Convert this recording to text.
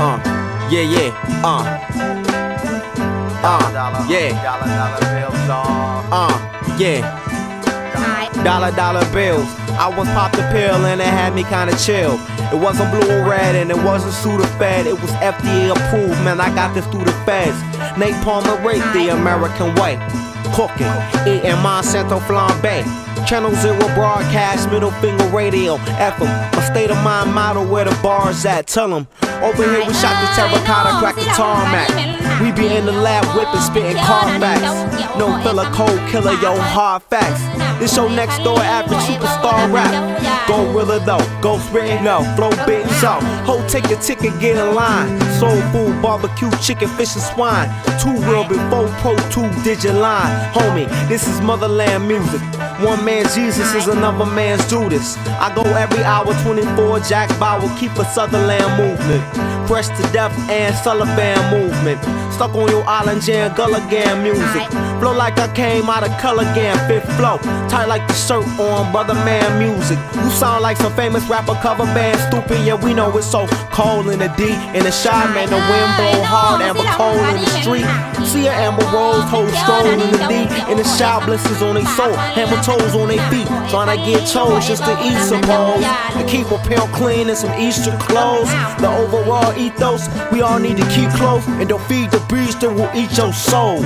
Uh, yeah, yeah, uh. Uh, yeah. Dollar, dollar bills. Uh, yeah. Dollar dollar bills. I was popped a pill and it had me kinda chill. It wasn't blue or red and it wasn't Sudafed. It was FDA approved, man. I got this through the feds. Nate Palmer raped the American way. Cooking, eating Monsanto flambe. Channel Zero broadcast, middle finger radio, FM. My state of mind model where the bars at. Tell them. Over here we shot the terracotta, crack the tarmac. We be in the lab whipping, spitting Carfax. No filler, cold killer, yo, hard facts. This your next door average superstar rap. Go Gorilla though, ghost written no, flow big so. Ho, take your ticket, get in line. Soul food, barbecue, chicken, fish and swine. Two real before pro, two digit line. Homie, this is motherland music. One man's Jesus is another man's Judas. I go every hour 24, Jack Bauer, keep a Sutherland movement. Fresh to death and Sullivan movement. Stuck on your island jam, Gilligan music. Flow like I came out of color gang, fifth flow. Tight like the shirt on Brother Man music. You sound like some famous rapper cover band, stupid. Yeah, we know it's so cold in the D. In the Chi man, the wind blow hard, amber cold in the street. See a amber rose, hold stroll in the D. In the Chi blisters on their soul, hammer toes on their feet. Trying to get chose just to eat some suppose. To keep a pail clean and some Easter clothes. The overall ethos, we all need to keep close and don't feed the beast that will eat your soul.